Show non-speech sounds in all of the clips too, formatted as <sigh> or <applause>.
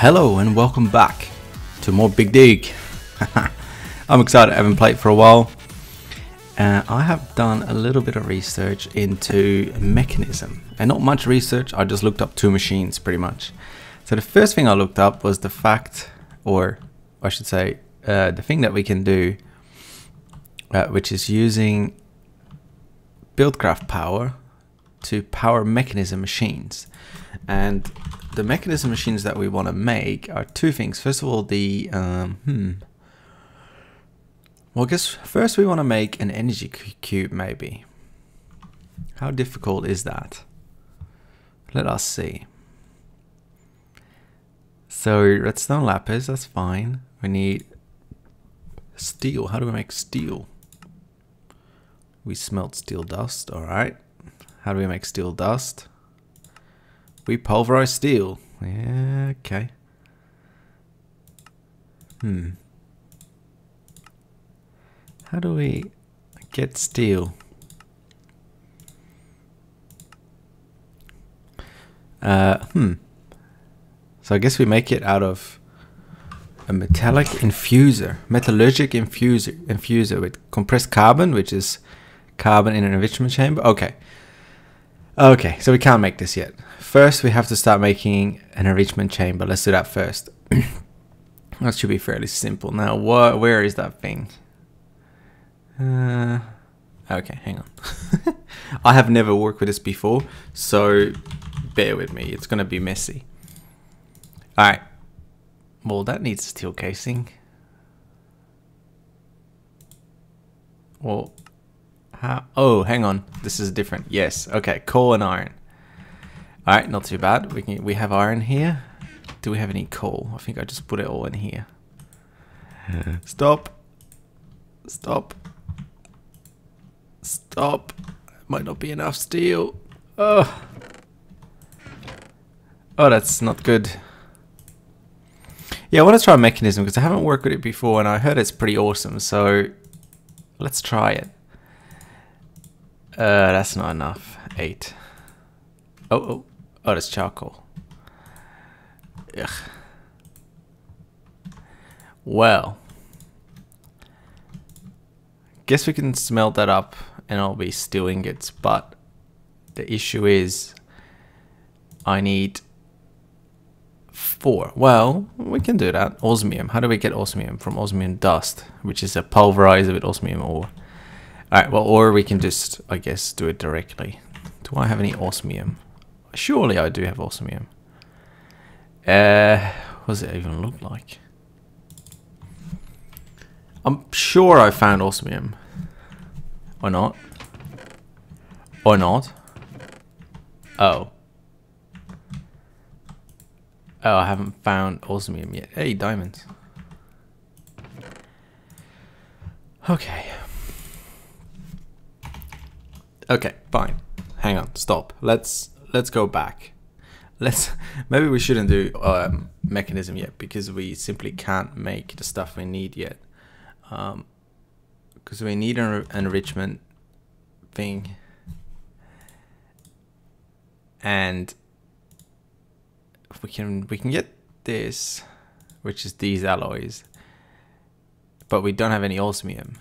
Hello and welcome back to more Big Dig. <laughs> I'm excited, I haven't played for a while. Uh, I have done a little bit of research into Mekanism And not much research, I just looked up two machines pretty much. So the first thing I looked up was the fact, or I should say, uh, the thing that we can do, uh, which is using Buildcraft power to power Mekanism machines. And the Mekanism machines that we want to make are two things. First of all, the, um, hmm. Well, I guess first we want to make an energy cube, maybe. How difficult is that? Let us see. So redstone lapis, that's fine. We need steel. How do we make steel? We smelt steel dust, alright. How do we make steel dust? We pulverize steel. Yeah, okay. Hmm. How do we get steel? Uh, hmm. So I guess we make it out of a metallic infuser, metallurgic infuser, infuser with compressed carbon, which is carbon in an enrichment chamber. Okay. Okay, so we can't make this yet. First, we have to start making an enrichment chamber. Let's do that first. <clears throat> that should be fairly simple. Now, where is that thing? Uh, okay, hang on. <laughs> I have never worked with this before, so bear with me. It's going to be messy. Alright. Well, that needs steel casing. Well, how? Oh, hang on. This is different. Yes. Okay. Coal and iron. All right. Not too bad. We can. We have iron here. Do we have any coal? I think I just put it all in here. <laughs> Stop. Stop. Stop. Might not be enough steel. Oh. Oh, that's not good. Yeah, I want to try a Mekanism because I haven't worked with it before and I heard it's pretty awesome. So let's try it. Uh, that's not enough. Eight. Oh, oh, oh, that's charcoal. Ugh. Well. Guess we can smelt that up and I'll be steel ingots, but the issue is I need four. Well, we can do that. Osmium. How do we get osmium? From osmium dust, which is a pulverizer with osmium ore. Alright, well, or we can just, I guess, do it directly. Do I have any osmium? Surely I do have osmium. Uh, what does it even look like? I'm sure I found osmium. Or not. Or not. Oh. Oh, I haven't found osmium yet. Hey, diamonds. Okay. Okay, fine. Hang on, stop. Let's let's go back. Let's <laughs> maybe we shouldn't do um, Mekanism yet because we simply can't make the stuff we need yet. Because um, we need an enrichment thing, and we can we can get this, which is these alloys, but we don't have any osmium.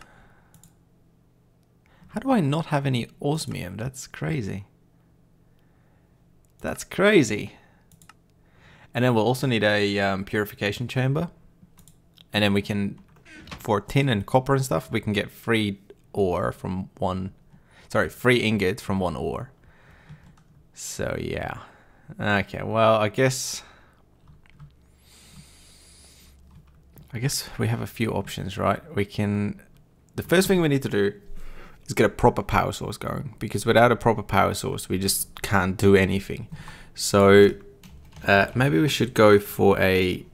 How do I not have any osmium? That's crazy. That's crazy. And then we'll also need a um, purification chamber. And then we can, for tin and copper and stuff, we can get free ore from one, sorry, free ingot from one ore. So yeah. Okay, well, I guess, I guess we have a few options, right? We can, the first thing we need to do is get a proper power source going because without a proper power source we just can't do anything. So uh, maybe we should go for a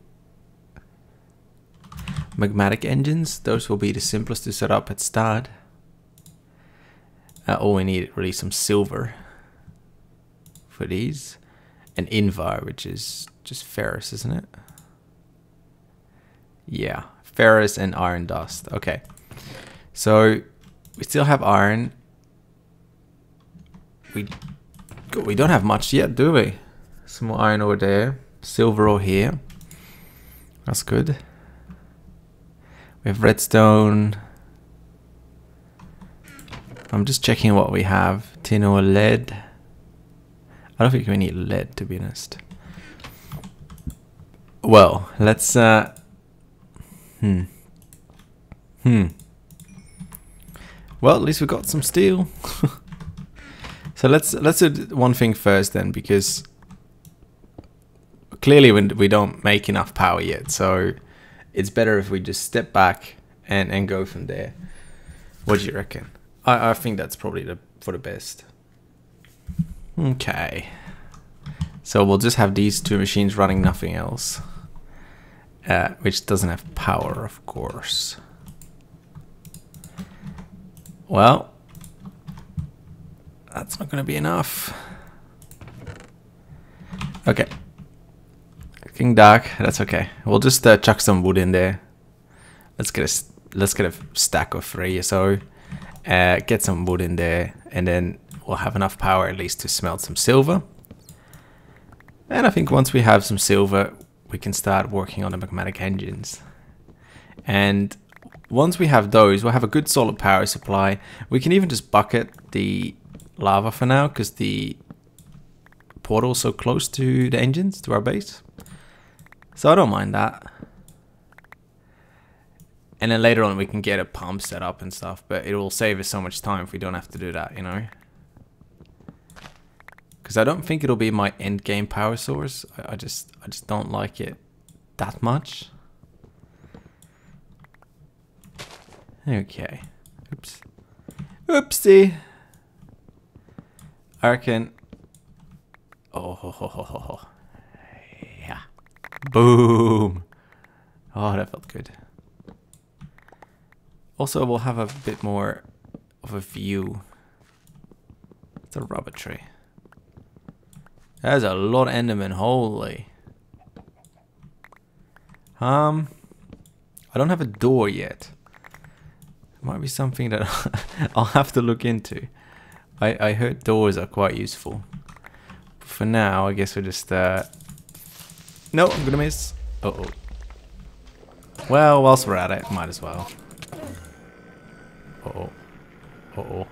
magmatic engines. Those will be the simplest to set up at start. Uh, all we need really some silver for these. And invar which is just ferrous isn't it? Yeah ferrous and iron dust. Okay. So we still have iron. We we don't have much yet, do we? Some more iron over there. Silver over here. That's good. We have redstone. I'm just checking what we have. Tin or lead. I don't think we need lead to be honest. Well, let's uh hmm. Hmm. Well, at least we got some steel. <laughs> so let's let's do one thing first then because clearly we we don't make enough power yet. So it's better if we just step back and and go from there. What do you reckon? I I think that's probably the for the best. Okay. So we'll just have these two machines running nothing else. Uh, which doesn't have power, of course. Well, that's not going to be enough. Okay. King Dark, that's okay. We'll just uh, chuck some wood in there. Let's get a let's get a stack of three or so. Uh, get some wood in there, and then we'll have enough power at least to smelt some silver. And I think once we have some silver, we can start working on the magmatic engines. And once we have those, we'll have a good solid power supply. We can even just bucket the lava for now because the portal's so close to the engines, to our base. So I don't mind that. And then later on we can get a pump set up and stuff, but it will save us so much time if we don't have to do that, you know? Because I don't think it'll be my end game power source. I, I just I just don't like it that much. Okay. Oops. Oopsie. Reckon. Oh, ho, ho, ho, ho. yeah. Boom. Oh, that felt good. Also, we'll have a bit more of a view. It's a rubber tree. There's a lot of Enderman, holy. Um, I don't have a door yet. Might be something that <laughs> I'll have to look into. I, I heard doors are quite useful. But for now, I guess we'll just, uh... No, I'm gonna miss. Uh-oh. Well, whilst we're at it, might as well. Uh-oh. Uh-oh.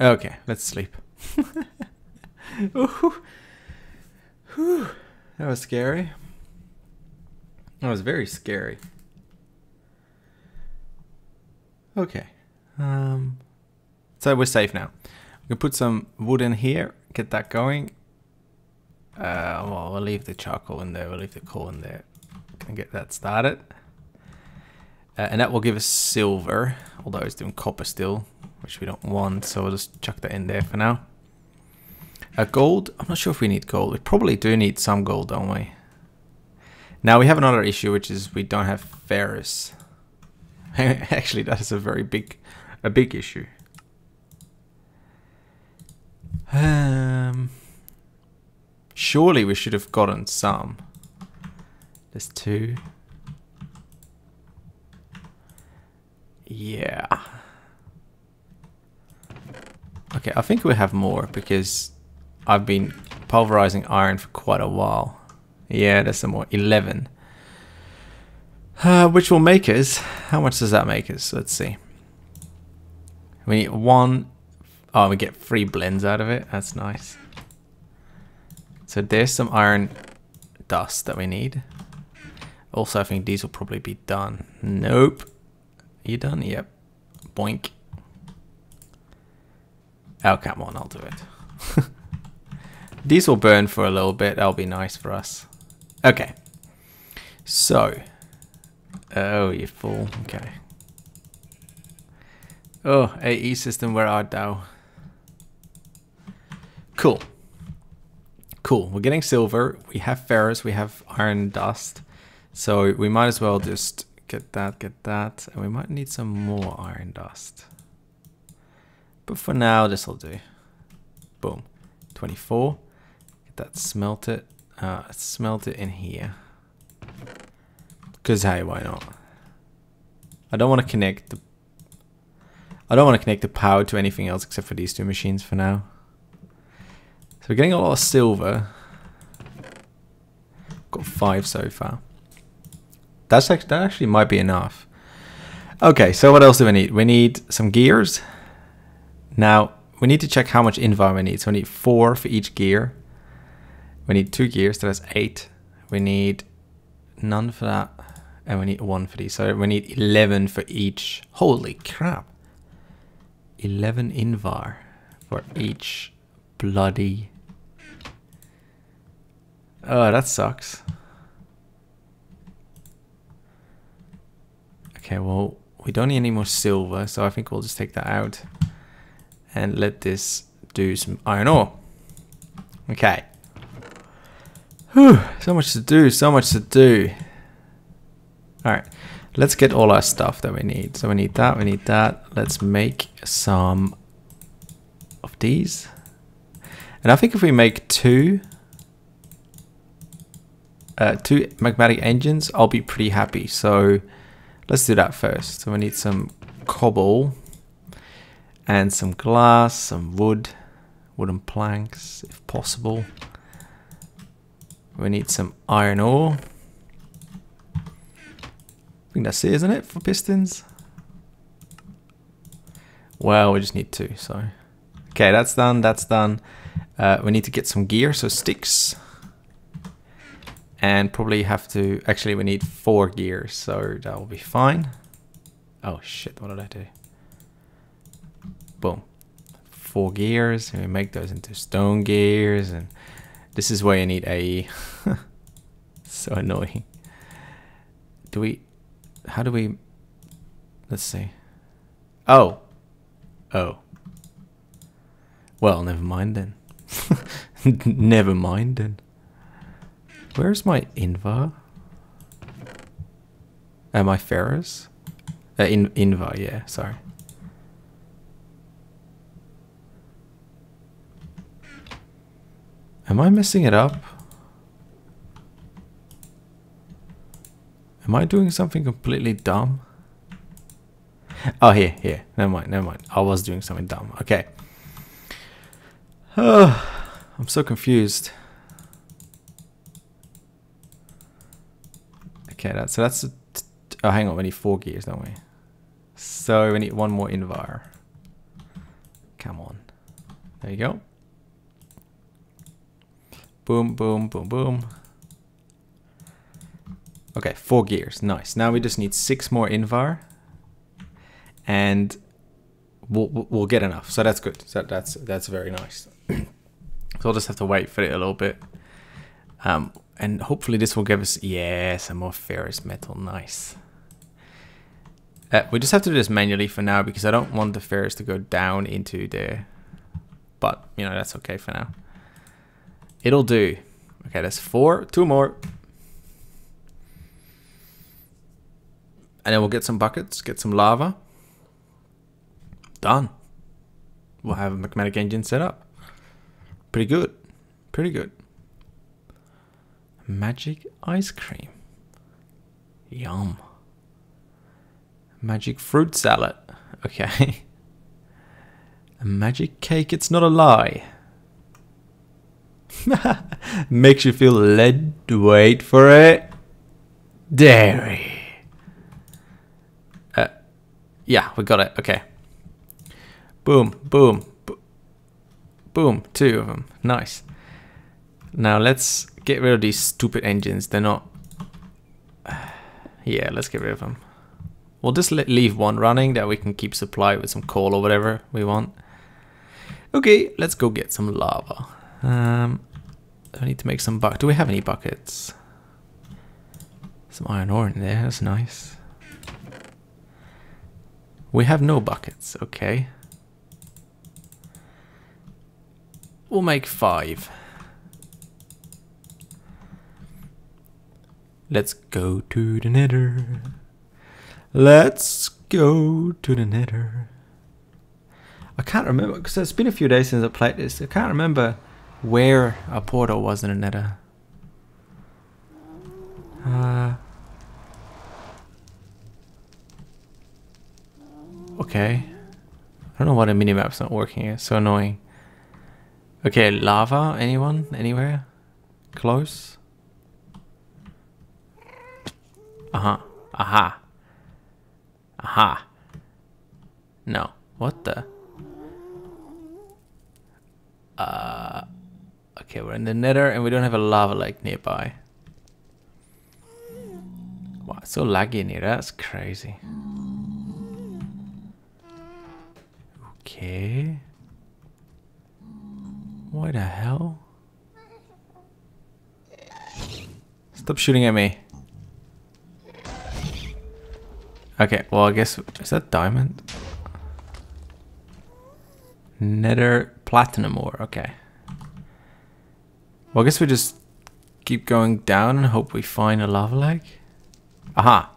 Okay, let's sleep. Ooh. <laughs> Whew. That was scary. That was very scary. Okay. Um, so we're safe now. We can put some wood in here, get that going. Uh, well, we'll leave the charcoal in there, we'll leave the coal in there. and get that started. Uh, and that will give us silver, although it's doing copper still which we don't want, so we'll just chuck that in there for now. Uh, gold, I'm not sure if we need gold. We probably do need some gold, don't we? Now we have another issue, which is we don't have ferrous. <laughs> Actually, that is a very big, a big issue. Um, surely we should have gotten some. There's two. Yeah. Okay, I think we have more because I've been pulverizing iron for quite a while. Yeah, there's some more. 11. Uh, which will make us... How much does that make us? Let's see. We need one... Oh, we get three blends out of it. That's nice. So there's some iron dust that we need. Also, I think these will probably be done. Nope. Are you done? Yep. Boink. Oh, come on, I'll do it. <laughs> These will burn for a little bit. That'll be nice for us. Okay. So. Oh, you fool. Okay. Oh, AE system, where art thou? Cool. Cool. We're getting silver. We have ferrous. We have iron dust. So we might as well just get that, get that. And we might need some more iron dust. But for now, this will do. Boom. 24. That smelted. Uh, smelt it in here. Because, hey, why not? I don't want to connect the... I don't want to connect the power to anything else except for these two machines for now. So we're getting a lot of silver. Got five so far. That's actually, that actually might be enough. Okay, so what else do we need? We need some gears. Now, we need to check how much invar we need. So we need four for each gear. We need two gears, that's eight. We need none for that. And we need one for these. So we need 11 for each. Holy crap. 11 invar for each bloody... Oh, that sucks. Okay, well, we don't need any more silver, so I think we'll just take that out. And let this do some iron ore. Okay. Whew, so much to do, so much to do. Alright, let's get all our stuff that we need. So we need that, we need that. Let's make some of these. And I think if we make two, uh, two magmatic engines, I'll be pretty happy. So let's do that first. So we need some cobble and some glass, some wood, wooden planks if possible. We need some iron ore. I think that's it, isn't it, for pistons? Well, we just need two, so. Okay, that's done, that's done. Uh, we need to get some gear, so sticks. And probably have to, actually we need four gears, so that will be fine. Oh shit, what did I do? Boom. Four gears, and we make those into stone gears, and this is why I need AE. <laughs> so annoying. Do we... How do we... Let's see. Oh. Oh. Well, never mind then. <laughs> never mind then. Where's my Invar? Uh, my Ferrous? Uh, in Invar, yeah, sorry. Am I messing it up? Am I doing something completely dumb? Oh, here, here. Never mind, never mind. I was doing something dumb. Okay. Oh, <sighs> I'm so confused. Okay, that's so that's. Oh, hang on. We need four gears, don't we? So we need one more invar. Come on. There you go. Boom, boom, boom, boom. Okay, four gears. Nice. Now we just need six more invar. And we'll, we'll get enough. So that's good. So that's that's very nice. <clears throat> so I'll just have to wait for it a little bit. Um, and hopefully this will give us, yeah, some more ferrous metal. Nice. Uh, we just have to do this manually for now because I don't want the ferrous to go down into there. But, you know, that's okay for now. It'll do. Okay, that's four. Two more. And then we'll get some buckets, get some lava. Done. We'll have a magmatic engine set up. Pretty good. Pretty good. Magic ice cream. Yum. Magic fruit salad. Okay. a <laughs> magic cake, it's not a lie. <laughs> Makes you feel led. To wait for it. Dairy. Uh, yeah, we got it. Okay. Boom, boom, bo boom. Two of them. Nice. Now let's get rid of these stupid engines. They're not... <sighs> Yeah, let's get rid of them. We'll just leave one running that we can keep supply with some coal or whatever we want. Okay, let's go get some lava. Um, I need to make some buck. Do we have any buckets? Some iron ore in there, that's nice. We have no buckets, okay. We'll make five. Let's go to the nether. Let's go to the nether. I can't remember, because it's been a few days since I played this. I can't remember where a portal was in a. Uh, okay. I don't know why the minimap's not working. It's so annoying. Okay, lava. Anyone? Anywhere? Close? Uh-huh. Aha. Aha. No. What the? Uh, okay, we're in the nether and we don't have a lava lake nearby. Wow, so laggy in here. That's crazy. Okay. Why the hell? Stop shooting at me. Okay, well I guess, is that diamond? Nether platinum ore, okay. Well I guess we just keep going down and hope we find a lava lake. Aha!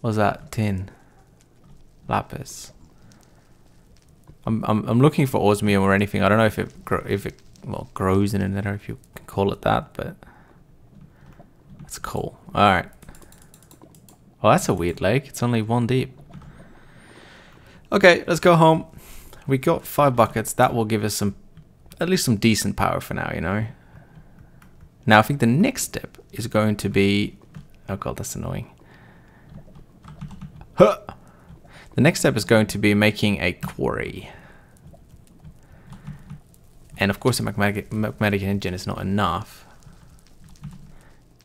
What's that? Tin. Lapis. I'm, I'm, I'm looking for osmium or anything. I don't know if it if it well grows in a nether if you can call it that, but that's cool. All right. Oh, that's a weird lake. It's only one deep. Okay, let's go home. We got five buckets. That will give us some, at least some decent power for now, you know. Now, I think the next step is going to be, oh god, that's annoying. Huh. The next step is going to be making a quarry. And of course, a magmatic, magmatic engine is not enough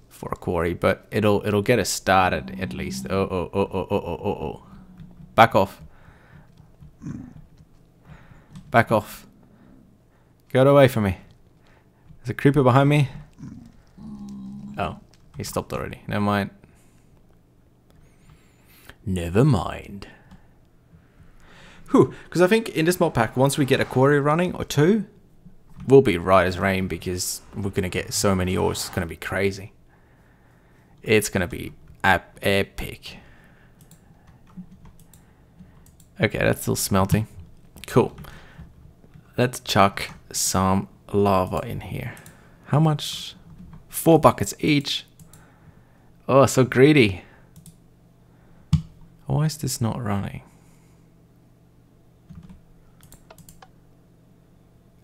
for a quarry, but it'll it'll get us started at least. Oh oh oh oh oh oh oh oh. Back off. Back off. Get away from me. There's a creeper behind me. Oh, he stopped already. Never mind. Never mind. Whew, because I think in this mod pack, once we get a quarry running, or two, we'll be right as rain because we're going to get so many ores. It's going to be crazy. It's going to be ep epic. Okay, that's still smelting. Cool. Let's chuck some lava in here. How much? Four buckets each. Oh, so greedy. Why is this not running?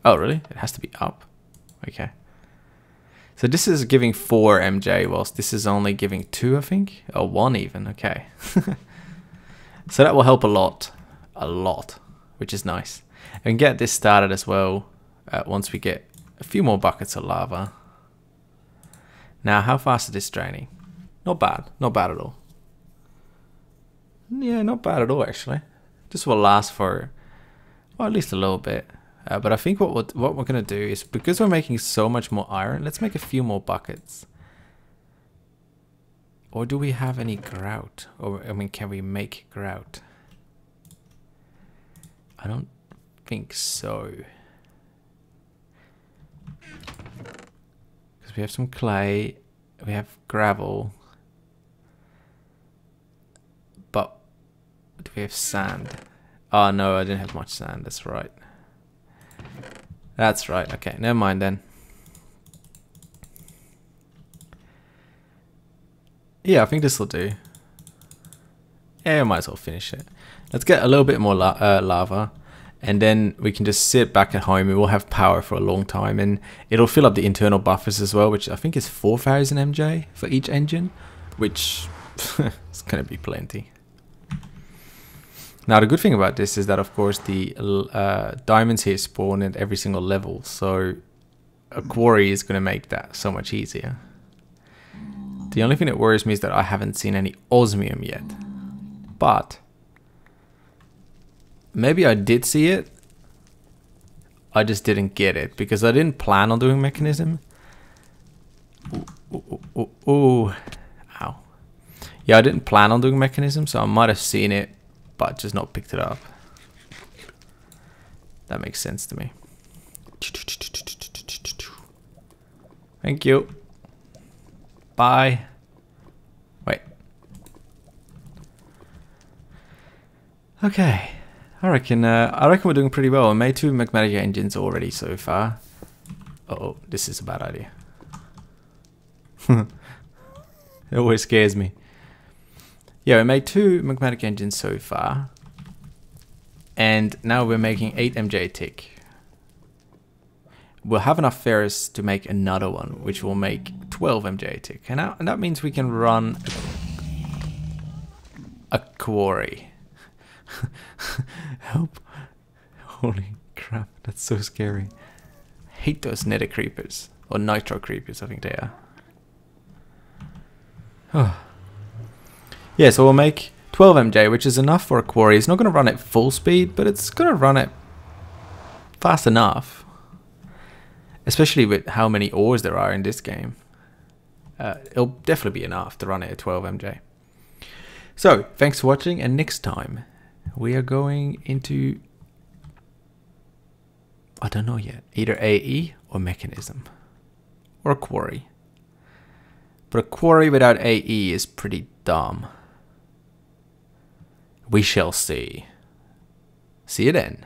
Oh, really? It has to be up. Okay. So this is giving 4 MJ, whilst this is only giving 2, I think? Or 1 even, okay. <laughs> so that will help a lot. A lot. Which is nice. And get this started as well uh, once we get a few more buckets of lava. Now, how fast is this draining? Not bad. Not bad at all. Yeah, not bad at all, actually. This will last for, well, at least a little bit. Uh, but I think what we're, what we're going to do is, because we're making so much more iron, let's make a few more buckets. Or do we have any grout? Or, I mean, can we make grout? I don't think so. We have some clay, we have gravel. But do we have sand? Oh no, I didn't have much sand, that's right. That's right. Okay, never mind then. Yeah, I think this will do. Yeah, I might as well finish it. Let's get a little bit more la uh, lava. And then we can just sit back at home and we'll have power for a long time. And it'll fill up the internal buffers as well, which I think is 4000 MJ for each engine. Which is going to be plenty. Now the good thing about this is that of course the uh, diamonds here spawn at every single level, so a quarry is going to make that so much easier. The only thing that worries me is that I haven't seen any osmium yet. But maybe I did see it. I just didn't get it because I didn't plan on doing Mekanism. Ooh, ooh, ooh, ooh. Ow. Yeah, I didn't plan on doing Mekanism, so I might have seen it but just not picked it up. That makes sense to me. Thank you. Bye. Wait. Okay. I reckon uh, I reckon we're doing pretty well. I made two magmatic engines already so far. Uh oh, this is a bad idea. <laughs> it always scares me. Yeah, we made two magmatic engines so far. And now we're making 8 MJ tick. we'll have enough ferrous to make another one, which will make 12 MJ tick. And, and that means we can run a, a quarry. <laughs> Help. Holy crap, that's so scary. hate those nether creepers. Or nitro creepers, I think they are. Oh. yeah, so we'll make 12 MJ, which is enough for a quarry. It's not going to run at full speed, but it's going to run it fast enough. Especially with how many ores there are in this game. Uh, it'll definitely be enough to run it at 12 MJ. So, thanks for watching, and next time we are going into... I don't know yet. Either AE or Mekanism. Or quarry. But a quarry without AE is pretty dumb. We shall see. See you then.